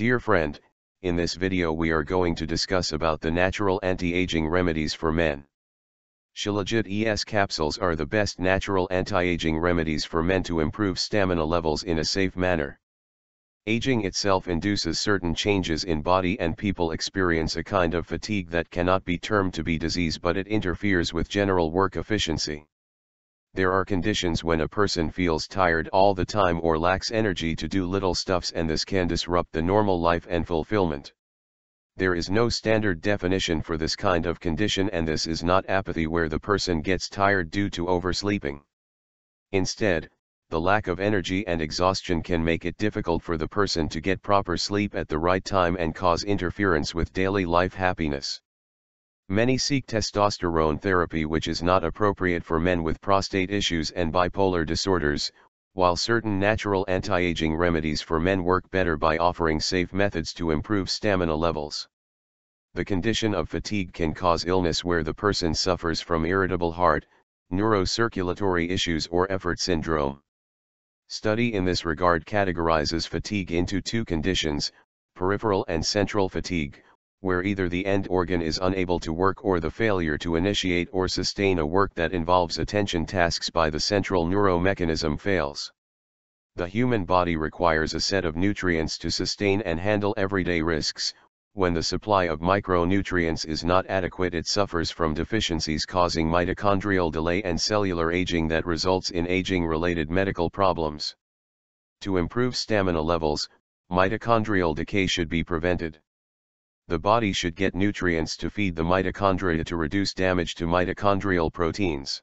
Dear friend, in this video we are going to discuss about the natural anti-aging remedies for men. Shilajit ES capsules are the best natural anti-aging remedies for men to improve stamina levels in a safe manner. Aging itself induces certain changes in body and people experience a kind of fatigue that cannot be termed to be disease but it interferes with general work efficiency. There are conditions when a person feels tired all the time or lacks energy to do little stuffs and this can disrupt the normal life and fulfillment. There is no standard definition for this kind of condition and this is not apathy where the person gets tired due to oversleeping. Instead, the lack of energy and exhaustion can make it difficult for the person to get proper sleep at the right time and cause interference with daily life happiness. Many seek testosterone therapy which is not appropriate for men with prostate issues and bipolar disorders, while certain natural anti-aging remedies for men work better by offering safe methods to improve stamina levels. The condition of fatigue can cause illness where the person suffers from irritable heart, neurocirculatory issues or effort syndrome. Study in this regard categorizes fatigue into two conditions, peripheral and central fatigue, where either the end organ is unable to work or the failure to initiate or sustain a work that involves attention tasks by the central neuromechanism fails. The human body requires a set of nutrients to sustain and handle everyday risks, when the supply of micronutrients is not adequate it suffers from deficiencies causing mitochondrial delay and cellular aging that results in aging-related medical problems. To improve stamina levels, mitochondrial decay should be prevented the body should get nutrients to feed the mitochondria to reduce damage to mitochondrial proteins.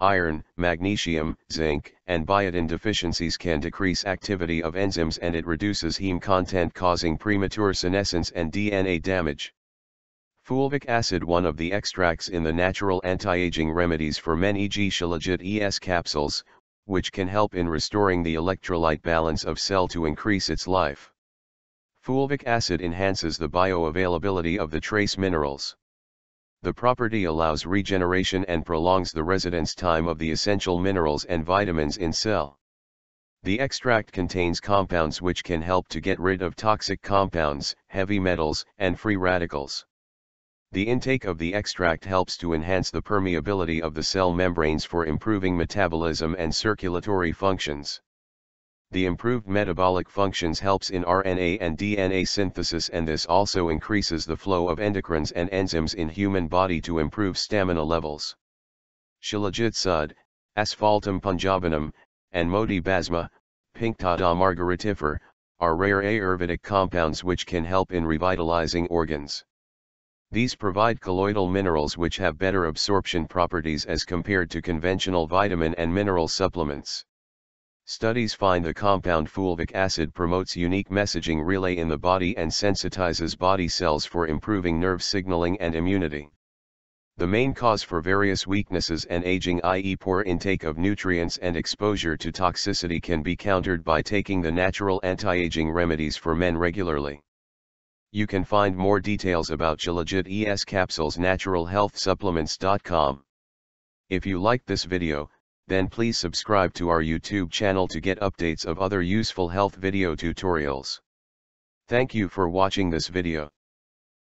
Iron, magnesium, zinc, and biotin deficiencies can decrease activity of enzymes and it reduces heme content causing premature senescence and DNA damage. Fulvic acid one of the extracts in the natural anti-aging remedies for men e.g. Shilajit ES capsules, which can help in restoring the electrolyte balance of cell to increase its life. Fulvic acid enhances the bioavailability of the trace minerals. The property allows regeneration and prolongs the residence time of the essential minerals and vitamins in cell. The extract contains compounds which can help to get rid of toxic compounds, heavy metals, and free radicals. The intake of the extract helps to enhance the permeability of the cell membranes for improving metabolism and circulatory functions. The improved metabolic functions helps in RNA and DNA synthesis and this also increases the flow of endocrines and enzymes in human body to improve stamina levels. Shilajit Sud, Asphaltum punjabianum, and Moti bhasma, Pinctada margaritifera, are rare Ayurvedic compounds which can help in revitalizing organs. These provide colloidal minerals which have better absorption properties as compared to conventional vitamin and mineral supplements. Studies find the compound fulvic acid promotes unique messaging relay in the body and sensitizes body cells for improving nerve signaling and immunity. The main cause for various weaknesses and aging i.e. poor intake of nutrients and exposure to toxicity can be countered by taking the natural anti-aging remedies for men regularly. You can find more details about Shilajit ES capsules naturalhealthsupplements.com. If you liked this video, then please subscribe to our YouTube channel to get updates of other useful health video tutorials. Thank you for watching this video.